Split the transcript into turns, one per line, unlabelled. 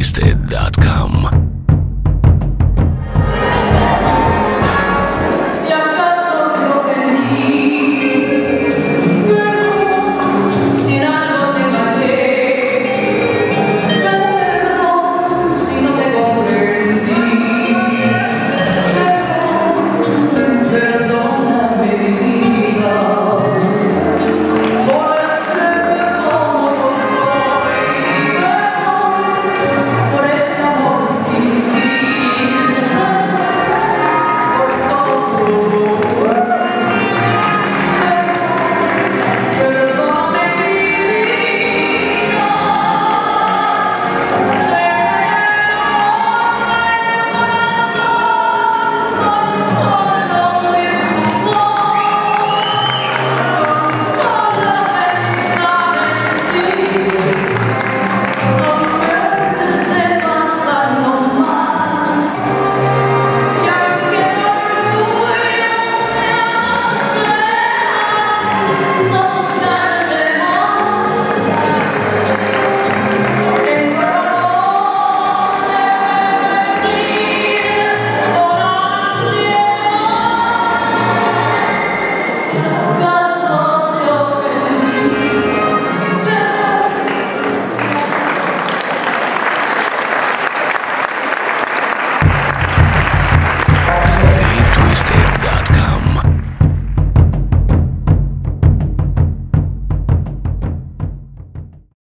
twisted.com.
Nunca sou.